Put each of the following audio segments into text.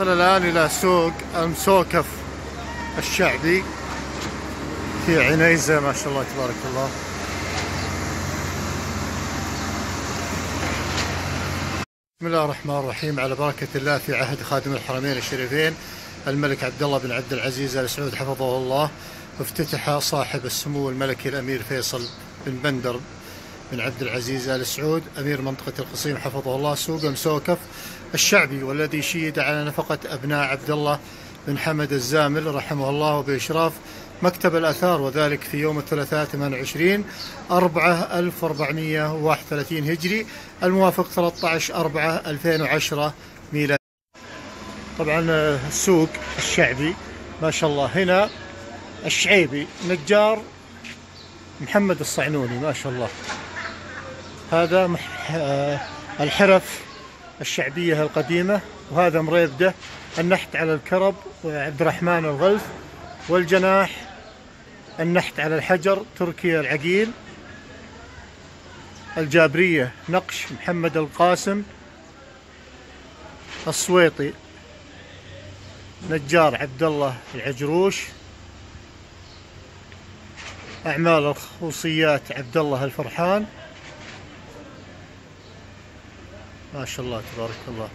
وصل الآن إلى سوق المسوكف الشعبي في عنيزة ما شاء الله تبارك الله. بسم الله الرحمن الرحيم. على بركة الله في عهد خادم الحرمين الشريفين الملك عبد الله بن عبد العزيز آل سعود حفظه الله افتتح صاحب السمو الملكي الأمير فيصل بن بندر بن عبد العزيز آل سعود أمير منطقة القصيم حفظه الله سوق مسوكف الشعبي والذي شيد على نفقة أبناء عبد الله بن حمد الزامل رحمه الله وبإشراف مكتب الآثار وذلك في يوم الثلاثاء 28 4 1431 هجري الموافق 13 4 2010 ميلادي. طبعا السوق الشعبي ما شاء الله. هنا الشعيبي نجار محمد الصعنوني ما شاء الله. هذا. آه، الحرف الشعبية القديمة وهذا مريبدة النحت على الكرب وعبد الرحمن الغلف والجناح النحت على الحجر تركيا العقيل الجابرية نقش محمد القاسم السويطي نجار عبد الله العجروش أعمال الخصوصيات عبد الله الفرحان ما شاء الله تبارك الله.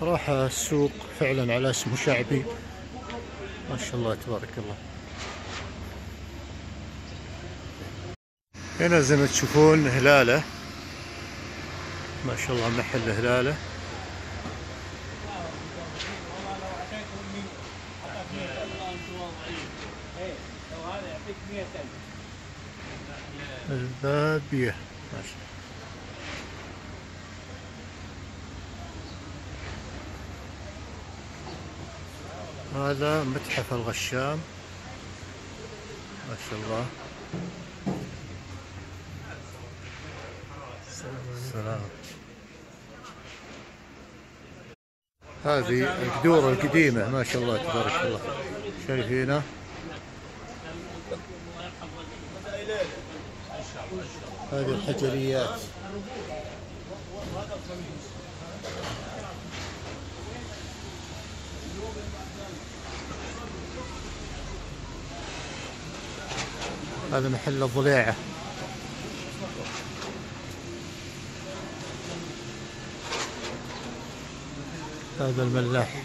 صراحة السوق فعلا على اسمه شعبي. ما شاء الله تبارك الله. هنا زي ما تشوفون هلالة. ما شاء الله محل هلالة. البابية ما شاء الله هذا متحف الغشام. ما شاء الله. سلام هذه القدور القديمة. ما شاء الله تبارك الله. شايفينها هذه الحجريات. هذا محل الضليعة. هذا الملاح.